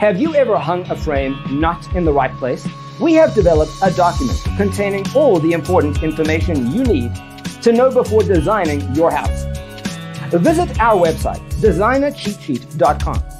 Have you ever hung a frame not in the right place? We have developed a document containing all the important information you need to know before designing your house. Visit our website, designercheatsheet.com.